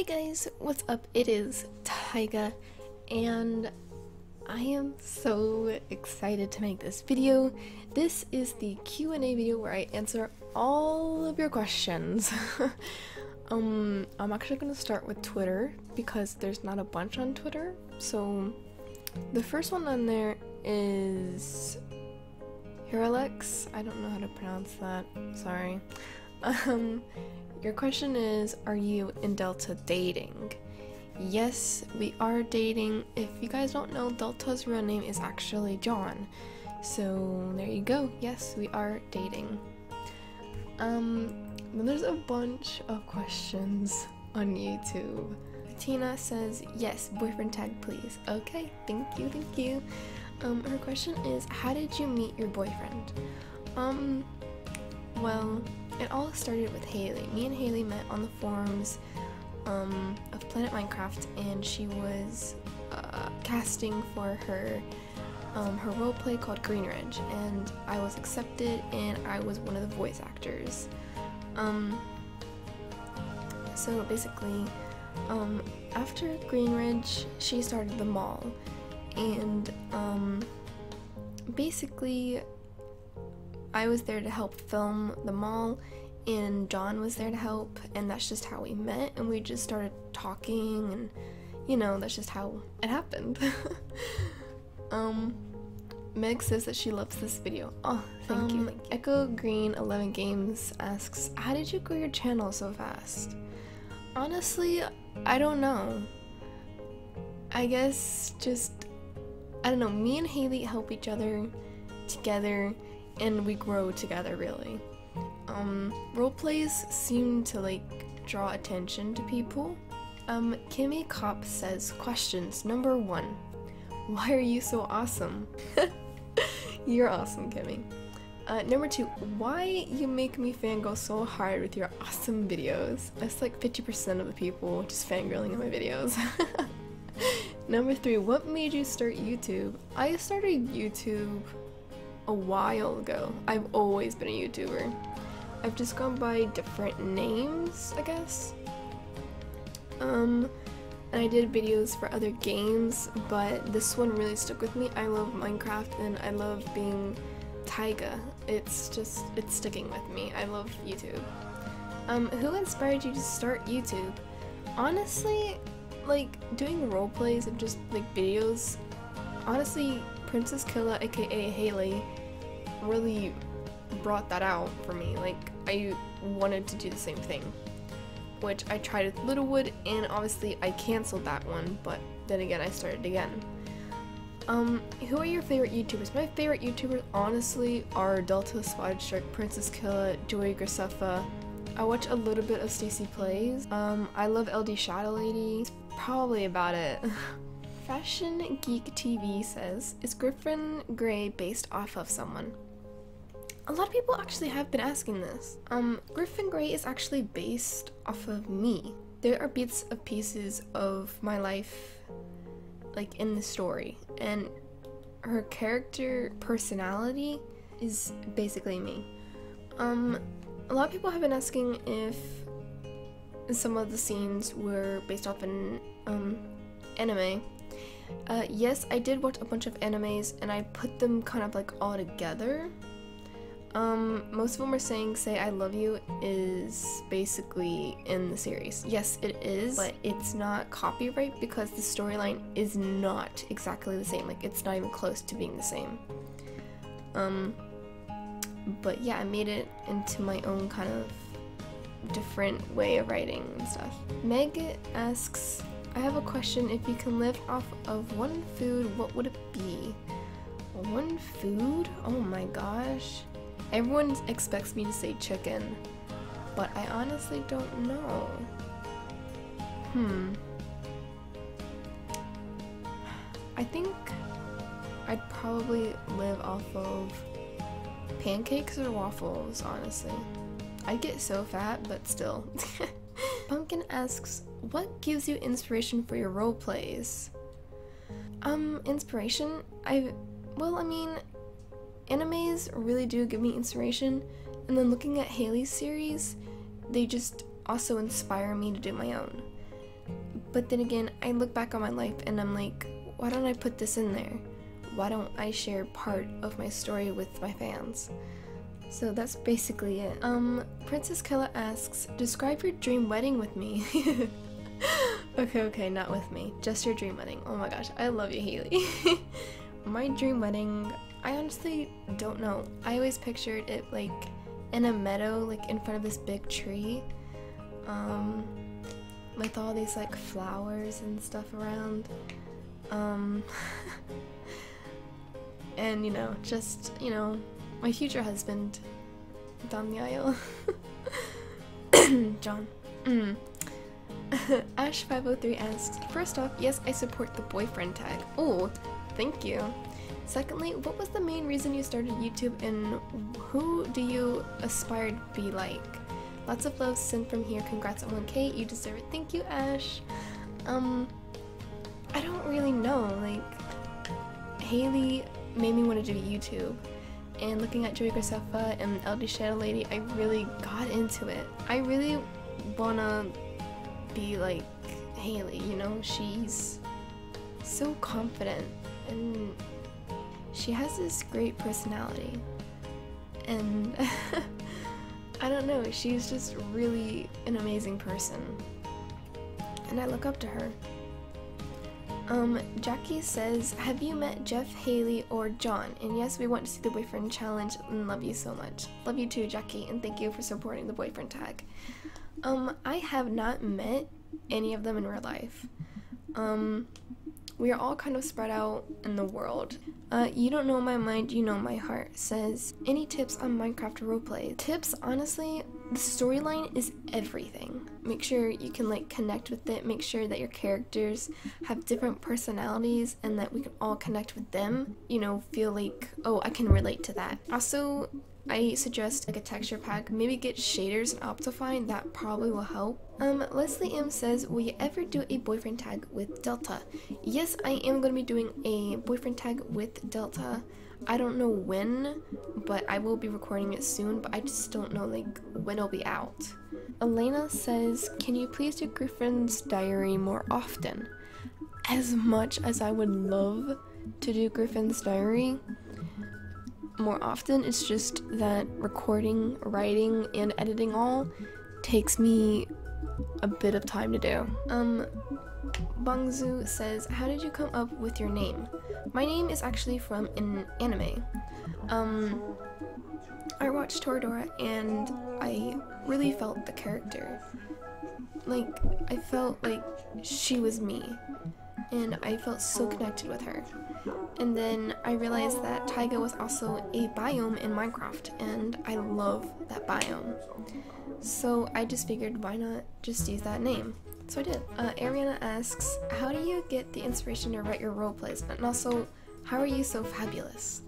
Hey guys, what's up? It is Taiga, and I am so excited to make this video. This is the Q&A video where I answer all of your questions. um, I'm actually going to start with Twitter because there's not a bunch on Twitter. So the first one on there is Hiralex. I don't know how to pronounce that. Sorry. Um, your question is Are you in Delta dating? Yes, we are dating. If you guys don't know, Delta's real name is actually John. So there you go. Yes, we are dating. Um, then there's a bunch of questions on YouTube. Tina says, Yes, boyfriend tag, please. Okay, thank you, thank you. Um, her question is, How did you meet your boyfriend? Um, well, it all started with Haley. Me and Haley met on the forums um, of Planet Minecraft, and she was uh, casting for her um, her roleplay called Green Ridge, and I was accepted, and I was one of the voice actors. Um, so basically, um, after Green Ridge, she started the mall, and um, basically I was there to help film the mall, and John was there to help, and that's just how we met, and we just started talking, and you know, that's just how it happened. um, Meg says that she loves this video. Oh, thank um, you. Echo Green 11 Games asks, How did you grow your channel so fast? Honestly, I don't know. I guess just, I don't know, me and Haley help each other together and we grow together really. Um, role plays seem to like draw attention to people. Um, Kimmy Cop says questions. Number one, why are you so awesome? You're awesome, Kimmy. Uh, number two, why you make me fangirl so hard with your awesome videos? That's like 50% of the people just fangirling on my videos. number three, what made you start YouTube? I started YouTube a while ago. I've always been a YouTuber. I've just gone by different names, I guess. Um, and I did videos for other games, but this one really stuck with me. I love Minecraft and I love being Taiga. It's just, it's sticking with me. I love YouTube. Um, who inspired you to start YouTube? Honestly, like, doing role plays and just, like, videos, honestly, Princess Killa, aka Haley, really brought that out for me. Like, I wanted to do the same thing. Which I tried with Littlewood, and obviously I canceled that one, but then again, I started again. Um, who are your favorite YouTubers? My favorite YouTubers, honestly, are Delta Spotted Shark, Princess Killa, Joey Graceffa. I watch a little bit of Stacy Plays. Um, I love LD Shadow Lady. probably about it. Fashion Geek TV says, is Griffin Grey based off of someone? A lot of people actually have been asking this. Um, Griffin Grey is actually based off of me. There are bits of pieces of my life, like in the story, and her character personality is basically me. Um, a lot of people have been asking if some of the scenes were based off an um, anime. Uh, yes, I did watch a bunch of animes and I put them kind of like all together um, most of them are saying Say I Love You is basically in the series. Yes, it is, but it's not copyright because the storyline is not exactly the same. Like, it's not even close to being the same. Um, but yeah, I made it into my own kind of different way of writing and stuff. Meg asks, I have a question. If you can live off of one food, what would it be? One food? Oh my gosh. Everyone expects me to say chicken, but I honestly don't know. Hmm. I think I'd probably live off of pancakes or waffles, honestly. I'd get so fat, but still. Pumpkin asks, what gives you inspiration for your role plays? Um, inspiration? I, well, I mean, animes really do give me inspiration, and then looking at Haley's series, they just also inspire me to do my own. But then again, I look back on my life and I'm like, why don't I put this in there? Why don't I share part of my story with my fans? So that's basically it. Um, Princess Killa asks, describe your dream wedding with me. okay, okay, not with me. Just your dream wedding. Oh my gosh, I love you, Haley. my dream wedding, I honestly don't know. I always pictured it like in a meadow, like in front of this big tree. Um, with all these like flowers and stuff around. Um, and you know, just, you know, my future husband down the aisle. John. Mm. Ash503 asks, First off, yes, I support the boyfriend tag. Oh, thank you. Secondly, what was the main reason you started YouTube and who do you aspire to be like? Lots of love sent from here. Congrats on 1k. You deserve it. Thank you, Ash. Um, I don't really know. Like, Haley made me want to do YouTube and looking at Joey Graceffa and LD Shadow Lady, I really got into it. I really wanna be like Haley, you know? She's so confident and she has this great personality. And I don't know, she's just really an amazing person. And I look up to her. Um, Jackie says, Have you met Jeff, Haley, or John? And yes, we want to see the boyfriend challenge and love you so much. Love you too, Jackie, and thank you for supporting the boyfriend tag. Um, I have not met any of them in real life. Um, we are all kind of spread out in the world. Uh, you don't know my mind, you know my heart says, Any tips on Minecraft roleplay? Tips, honestly, the storyline is everything. Make sure you can like connect with it, make sure that your characters have different personalities and that we can all connect with them. You know, feel like, oh, I can relate to that. Also, I suggest like a texture pack, maybe get shaders and Optifine, that probably will help. Um, Leslie M says, will you ever do a boyfriend tag with Delta? Yes, I am going to be doing a boyfriend tag with Delta. I don't know when, but I will be recording it soon, but I just don't know like when it'll be out. Elena says, Can you please do Griffin's Diary more often? As much as I would love to do Griffin's Diary more often, it's just that recording, writing, and editing all takes me a bit of time to do. Um, Bangzu says, How did you come up with your name? My name is actually from an anime. Um, I watched Toradora and I really felt the character. Like, I felt like she was me. And I felt so connected with her. And then I realized that taiga was also a biome in Minecraft, and I love that biome. So I just figured why not just use that name. So I did. Uh, Ariana asks, how do you get the inspiration to write your role plays? And also, how are you so fabulous?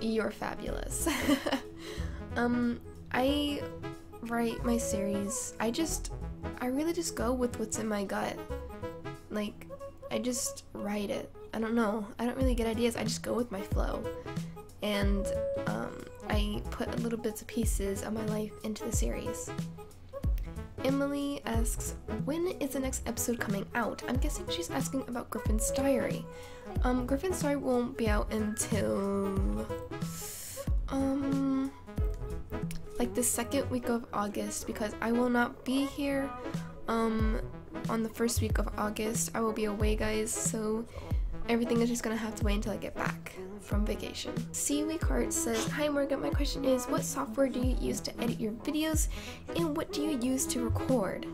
You're fabulous. um, I write my series. I just, I really just go with what's in my gut. Like, I just write it. I don't know. I don't really get ideas. I just go with my flow. And um, I put little bits of pieces of my life into the series. Emily asks, when is the next episode coming out? I'm guessing she's asking about Griffin's Diary. Um, Griffin's Diary won't be out until, um, like the second week of August because I will not be here, um, on the first week of August. I will be away, guys, so everything is just gonna have to wait until I get back from vacation. Seaweed Heart says, Hi Morgan, my question is what software do you use to edit your videos and what do you use to record?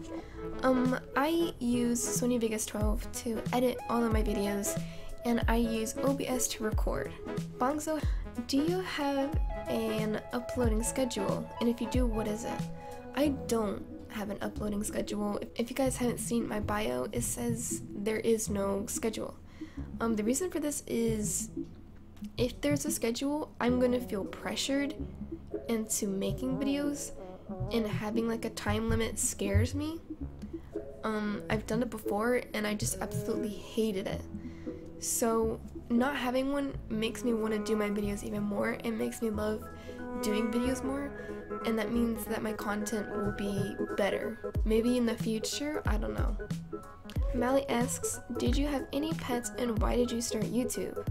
Um, I use Sony Vegas 12 to edit all of my videos and I use OBS to record. Bongzo, do you have an uploading schedule? And if you do, what is it? I don't have an uploading schedule. If you guys haven't seen my bio, it says there is no schedule. Um, the reason for this is if there's a schedule, I'm gonna feel pressured into making videos, and having like a time limit scares me. Um, I've done it before, and I just absolutely hated it. So, not having one makes me want to do my videos even more. It makes me love doing videos more, and that means that my content will be better. Maybe in the future, I don't know. Mally asks, Did you have any pets and why did you start YouTube?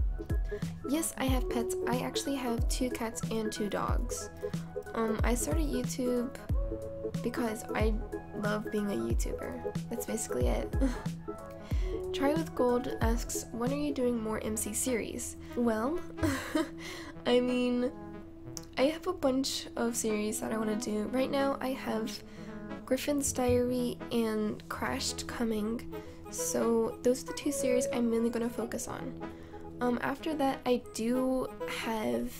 Yes, I have pets. I actually have two cats and two dogs. Um, I started YouTube because I love being a YouTuber. That's basically it. Try with Gold asks, when are you doing more MC series? Well, I mean, I have a bunch of series that I want to do. Right now, I have Griffin's Diary and Crashed coming, so those are the two series I'm mainly going to focus on. Um, after that, I do have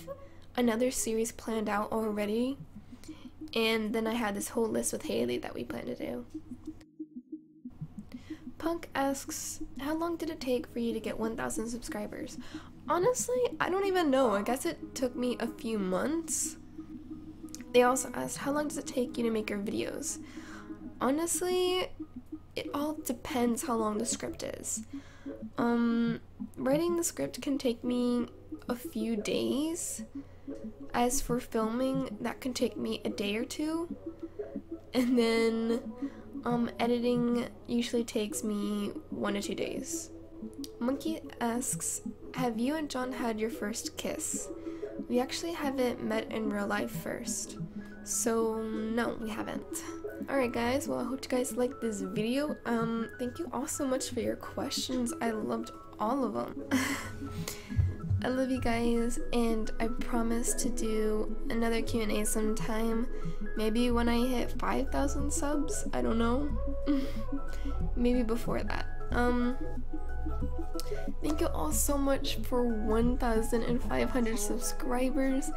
another series planned out already, and then I had this whole list with Haley that we plan to do. Punk asks, How long did it take for you to get 1,000 subscribers? Honestly, I don't even know. I guess it took me a few months. They also asked, How long does it take you to make your videos? Honestly, it all depends how long the script is. Um, writing the script can take me a few days. As for filming, that can take me a day or two. And then um, editing usually takes me one to two days. Monkey asks, Have you and John had your first kiss? We actually haven't met in real life first. So, no, we haven't. Alright guys, well I hope you guys liked this video. Um, thank you all so much for your questions. I loved all of them. I love you guys, and I promise to do another Q&A sometime. Maybe when I hit 5,000 subs? I don't know. Maybe before that. Um, thank you all so much for 1,500 subscribers.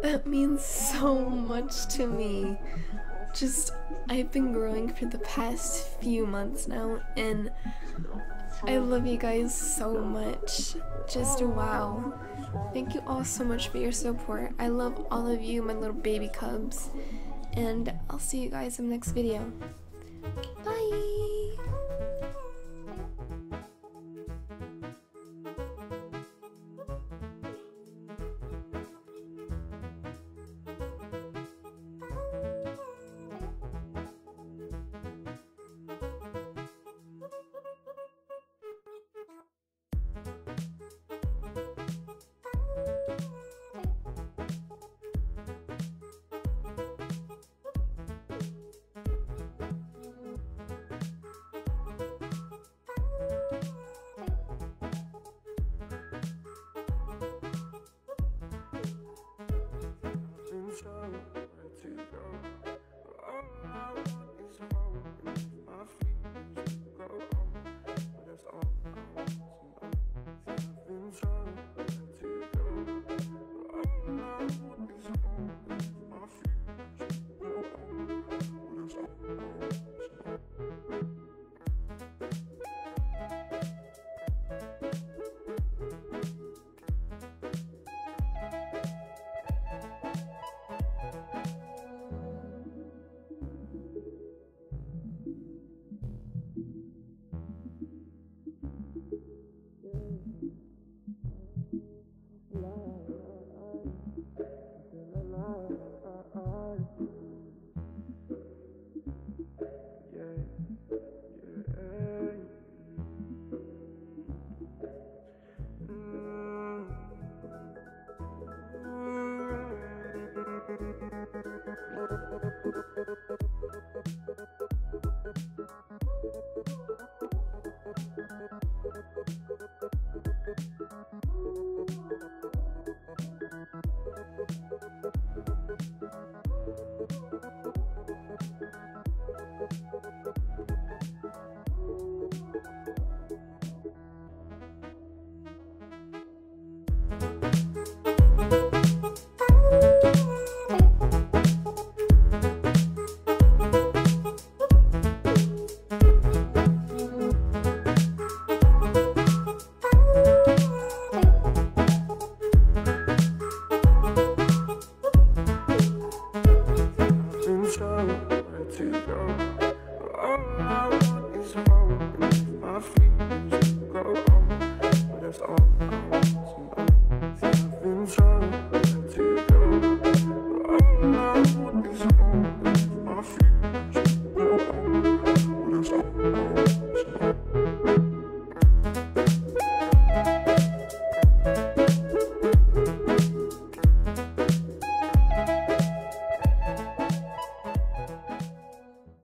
That means so much to me. Just, I've been growing for the past few months now, and I love you guys so much. Just wow. Thank you all so much for your support. I love all of you, my little baby cubs. And I'll see you guys in the next video.